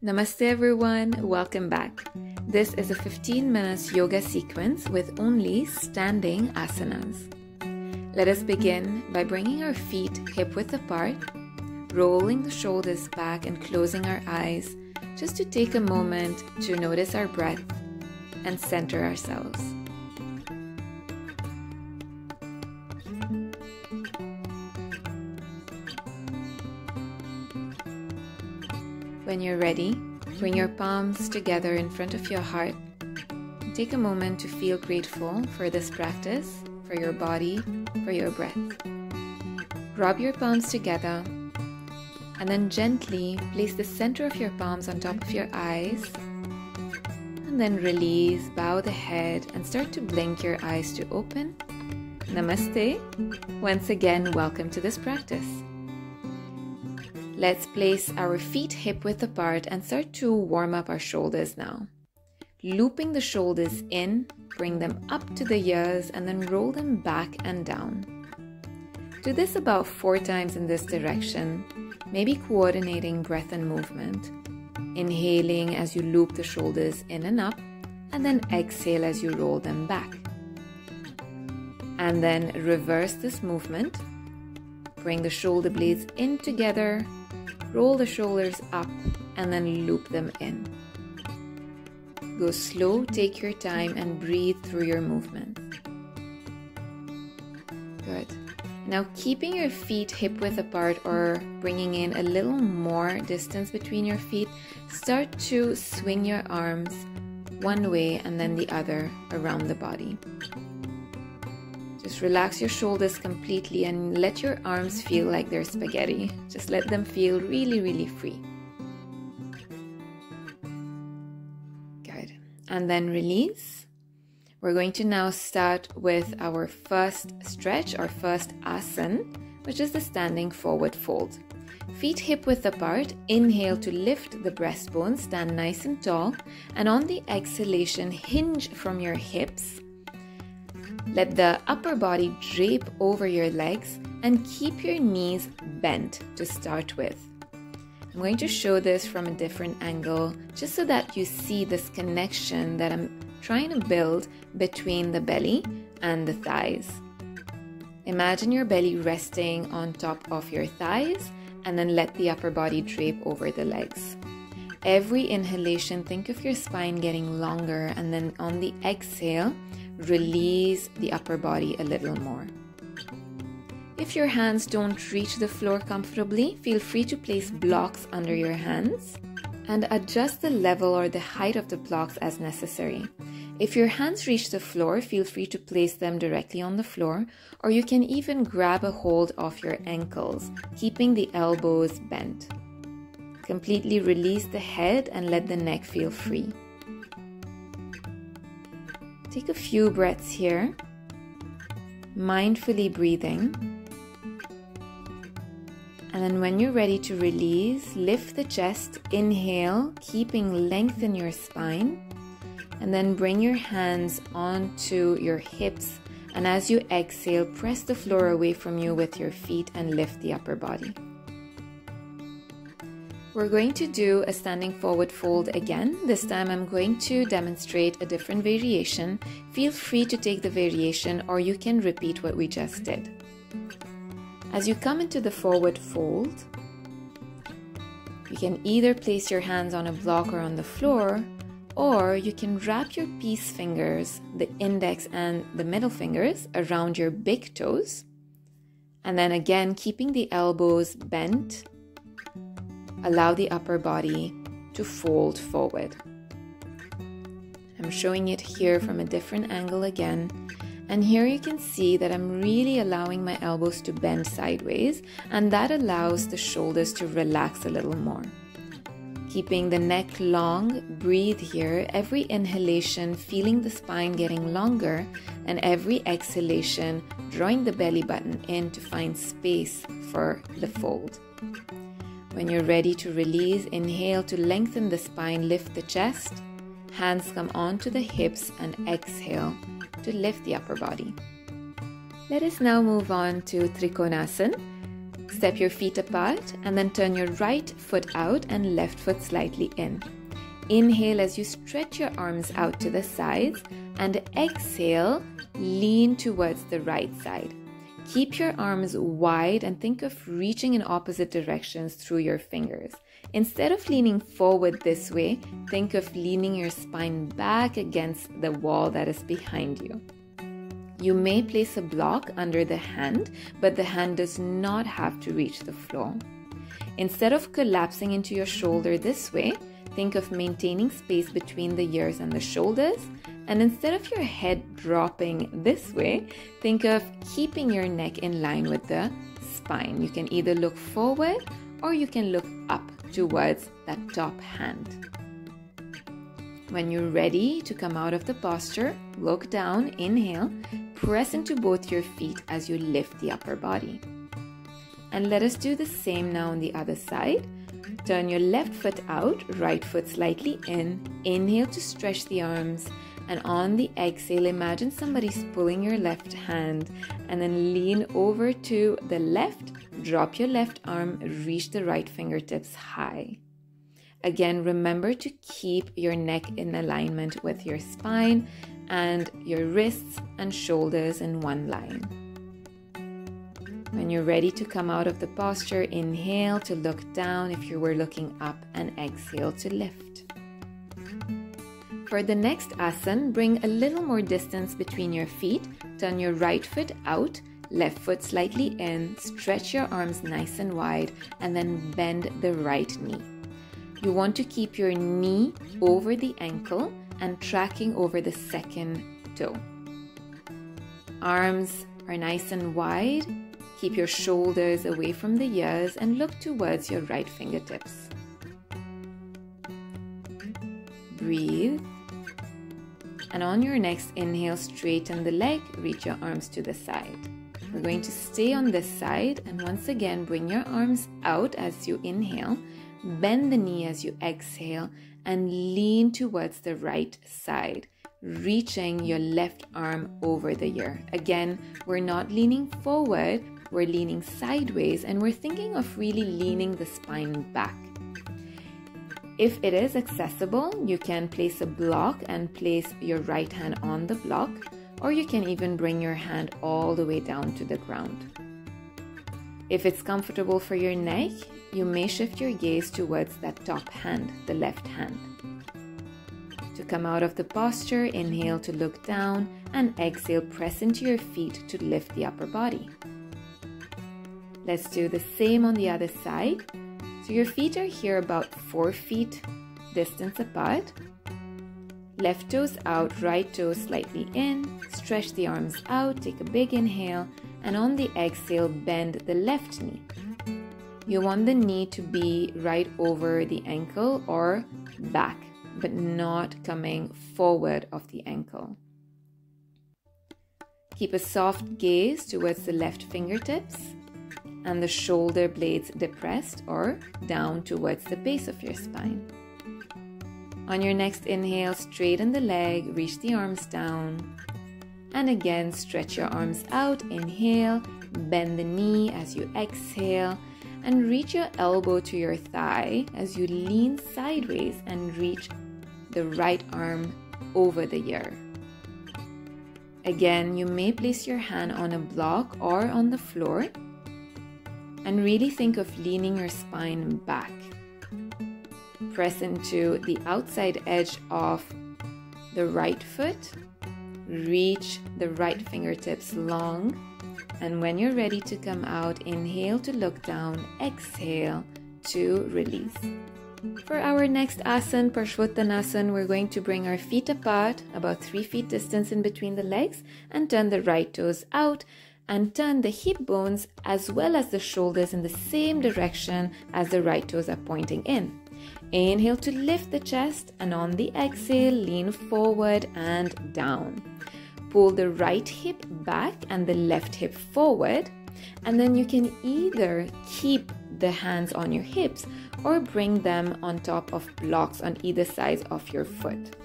Namaste everyone, welcome back. This is a 15 minutes yoga sequence with only standing asanas. Let us begin by bringing our feet hip width apart, rolling the shoulders back and closing our eyes just to take a moment to notice our breath and center ourselves. When you're ready, bring your palms together in front of your heart. Take a moment to feel grateful for this practice, for your body, for your breath. Rub your palms together and then gently place the center of your palms on top of your eyes. And then release, bow the head, and start to blink your eyes to open. Namaste. Once again, welcome to this practice. Let's place our feet hip width apart and start to warm up our shoulders now. Looping the shoulders in, bring them up to the ears and then roll them back and down. Do this about four times in this direction, maybe coordinating breath and movement. Inhaling as you loop the shoulders in and up, and then exhale as you roll them back. And then reverse this movement. Bring the shoulder blades in together Roll the shoulders up and then loop them in. Go slow, take your time, and breathe through your movements. Good. Now, keeping your feet hip width apart or bringing in a little more distance between your feet, start to swing your arms one way and then the other around the body. Just relax your shoulders completely and let your arms feel like they're spaghetti. Just let them feel really, really free. Good. And then release. We're going to now start with our first stretch, our first asana, which is the standing forward fold. Feet hip width apart, inhale to lift the breastbone, stand nice and tall, and on the exhalation, hinge from your hips let the upper body drape over your legs and keep your knees bent to start with. I'm going to show this from a different angle just so that you see this connection that I'm trying to build between the belly and the thighs. Imagine your belly resting on top of your thighs and then let the upper body drape over the legs. Every inhalation, think of your spine getting longer, and then on the exhale, release the upper body a little more. If your hands don't reach the floor comfortably, feel free to place blocks under your hands and adjust the level or the height of the blocks as necessary. If your hands reach the floor, feel free to place them directly on the floor, or you can even grab a hold of your ankles, keeping the elbows bent. Completely release the head and let the neck feel free. Take a few breaths here, mindfully breathing. And then when you're ready to release, lift the chest, inhale, keeping length in your spine. And then bring your hands onto your hips. And as you exhale, press the floor away from you with your feet and lift the upper body. We're going to do a standing forward fold again. This time I'm going to demonstrate a different variation. Feel free to take the variation or you can repeat what we just did. As you come into the forward fold, you can either place your hands on a block or on the floor, or you can wrap your peace fingers, the index and the middle fingers, around your big toes. And then again, keeping the elbows bent allow the upper body to fold forward. I'm showing it here from a different angle again. And here you can see that I'm really allowing my elbows to bend sideways, and that allows the shoulders to relax a little more. Keeping the neck long, breathe here. Every inhalation, feeling the spine getting longer, and every exhalation, drawing the belly button in to find space for the fold. When you're ready to release, inhale to lengthen the spine, lift the chest. Hands come onto the hips and exhale to lift the upper body. Let us now move on to Trikonasana. Step your feet apart and then turn your right foot out and left foot slightly in. Inhale as you stretch your arms out to the sides and exhale, lean towards the right side. Keep your arms wide and think of reaching in opposite directions through your fingers. Instead of leaning forward this way, think of leaning your spine back against the wall that is behind you. You may place a block under the hand, but the hand does not have to reach the floor. Instead of collapsing into your shoulder this way, think of maintaining space between the ears and the shoulders and instead of your head dropping this way, think of keeping your neck in line with the spine. You can either look forward or you can look up towards that top hand. When you're ready to come out of the posture, look down, inhale, press into both your feet as you lift the upper body. And let us do the same now on the other side. Turn your left foot out, right foot slightly in. Inhale to stretch the arms and on the exhale, imagine somebody's pulling your left hand and then lean over to the left, drop your left arm, reach the right fingertips high. Again, remember to keep your neck in alignment with your spine and your wrists and shoulders in one line. When you're ready to come out of the posture, inhale to look down if you were looking up, and exhale to lift. For the next asan, bring a little more distance between your feet. Turn your right foot out, left foot slightly in, stretch your arms nice and wide, and then bend the right knee. You want to keep your knee over the ankle and tracking over the second toe. Arms are nice and wide. Keep your shoulders away from the ears and look towards your right fingertips. Breathe. And on your next inhale, straighten the leg, reach your arms to the side. We're going to stay on this side and once again bring your arms out as you inhale, bend the knee as you exhale, and lean towards the right side, reaching your left arm over the ear. Again, we're not leaning forward, we're leaning sideways, and we're thinking of really leaning the spine back. If it is accessible, you can place a block and place your right hand on the block, or you can even bring your hand all the way down to the ground. If it's comfortable for your neck, you may shift your gaze towards that top hand, the left hand. To come out of the posture, inhale to look down and exhale, press into your feet to lift the upper body. Let's do the same on the other side. So your feet are here about 4 feet distance apart. Left toes out, right toes slightly in. Stretch the arms out, take a big inhale, and on the exhale, bend the left knee. You want the knee to be right over the ankle or back, but not coming forward of the ankle. Keep a soft gaze towards the left fingertips and the shoulder blades depressed or down towards the base of your spine. On your next inhale, straighten the leg, reach the arms down. And again, stretch your arms out. Inhale, bend the knee as you exhale, and reach your elbow to your thigh as you lean sideways and reach the right arm over the ear. Again, you may place your hand on a block or on the floor and really think of leaning your spine back. Press into the outside edge of the right foot. Reach the right fingertips long. And when you're ready to come out, inhale to look down, exhale to release. For our next asana, Parshvottanasana, we're going to bring our feet apart, about three feet distance in between the legs, and turn the right toes out and turn the hip bones as well as the shoulders in the same direction as the right toes are pointing in. Inhale to lift the chest and on the exhale, lean forward and down. Pull the right hip back and the left hip forward. And then you can either keep the hands on your hips or bring them on top of blocks on either side of your foot.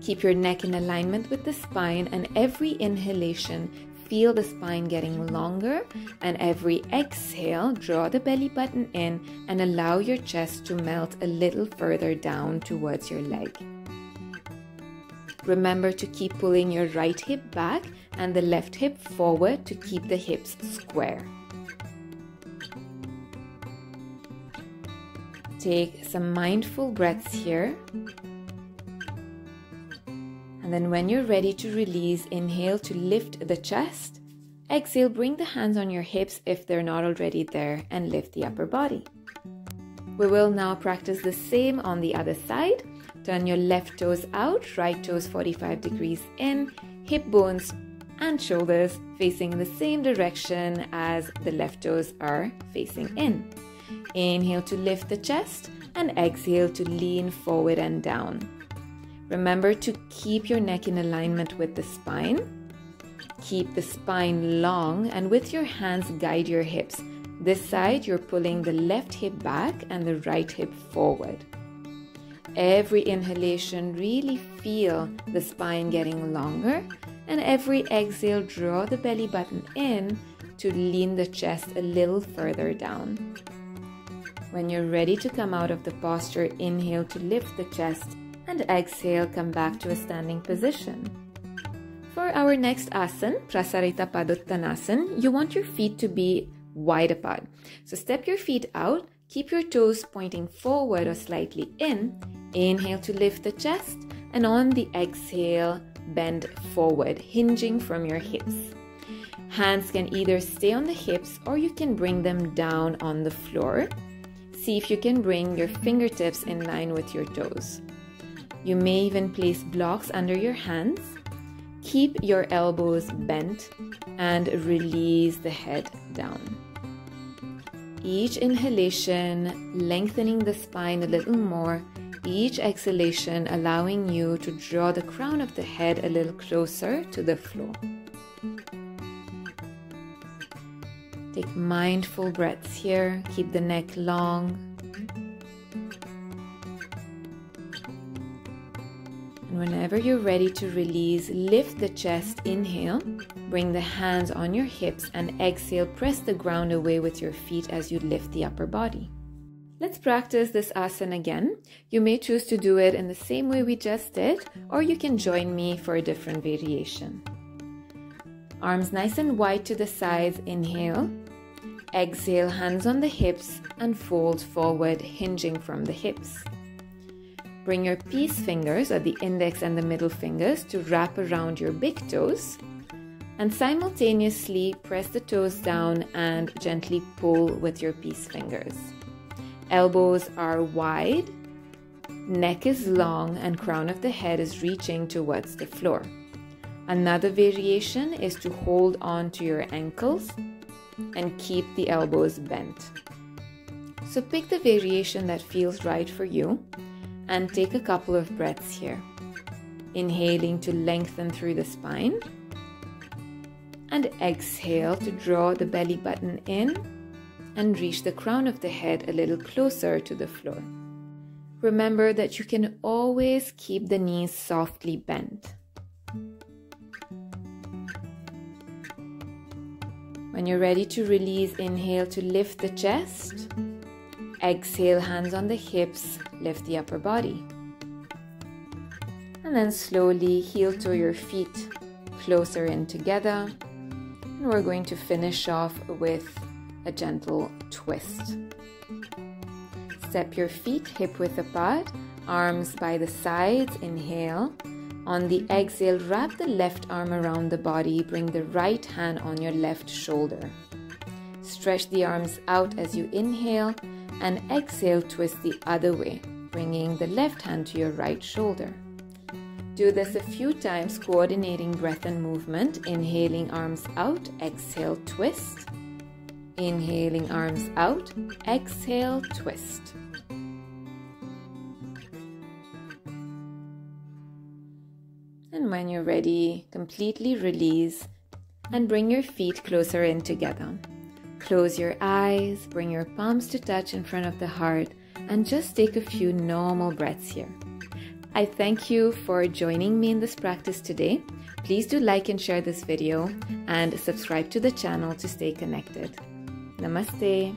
Keep your neck in alignment with the spine and every inhalation feel the spine getting longer, and every exhale, draw the belly button in and allow your chest to melt a little further down towards your leg. Remember to keep pulling your right hip back and the left hip forward to keep the hips square. Take some mindful breaths here. And then when you're ready to release, inhale to lift the chest. Exhale, bring the hands on your hips if they're not already there and lift the upper body. We will now practice the same on the other side. Turn your left toes out, right toes 45 degrees in, hip bones and shoulders facing the same direction as the left toes are facing in. Inhale to lift the chest and exhale to lean forward and down. Remember to keep your neck in alignment with the spine. Keep the spine long and with your hands guide your hips. This side, you're pulling the left hip back and the right hip forward. Every inhalation, really feel the spine getting longer, and every exhale, draw the belly button in to lean the chest a little further down. When you're ready to come out of the posture, inhale to lift the chest, and exhale, come back to a standing position. For our next asan, Prasarita Padottanasana, you want your feet to be wide apart. So step your feet out, keep your toes pointing forward or slightly in, Inhale to lift the chest, and on the exhale, bend forward, hinging from your hips. Hands can either stay on the hips or you can bring them down on the floor. See if you can bring your fingertips in line with your toes. You may even place blocks under your hands. Keep your elbows bent and release the head down. Each inhalation, lengthening the spine a little more each exhalation allowing you to draw the crown of the head a little closer to the floor. Take mindful breaths here, keep the neck long. Whenever you're ready to release, lift the chest, inhale, bring the hands on your hips, and exhale, press the ground away with your feet as you lift the upper body. Let's practice this asana again. You may choose to do it in the same way we just did, or you can join me for a different variation. Arms nice and wide to the sides, inhale. Exhale, hands on the hips and fold forward, hinging from the hips. Bring your peace fingers, or the index and the middle fingers, to wrap around your big toes. And simultaneously press the toes down and gently pull with your peace fingers. Elbows are wide, neck is long, and crown of the head is reaching towards the floor. Another variation is to hold on to your ankles and keep the elbows bent. So pick the variation that feels right for you and take a couple of breaths here. Inhaling to lengthen through the spine and exhale to draw the belly button in and reach the crown of the head a little closer to the floor. Remember that you can always keep the knees softly bent. When you're ready to release, inhale to lift the chest. Exhale, hands on the hips, lift the upper body. And then slowly heel to your feet closer in together. And we're going to finish off with a gentle twist. Step your feet hip width apart, arms by the sides, inhale. On the exhale, wrap the left arm around the body, bring the right hand on your left shoulder. Stretch the arms out as you inhale and exhale, twist the other way, bringing the left hand to your right shoulder. Do this a few times, coordinating breath and movement. Inhaling arms out, exhale, twist. Inhaling arms out, exhale, twist. And when you're ready, completely release and bring your feet closer in together. Close your eyes, bring your palms to touch in front of the heart, and just take a few normal breaths here. I thank you for joining me in this practice today. Please do like and share this video and subscribe to the channel to stay connected. Namaste.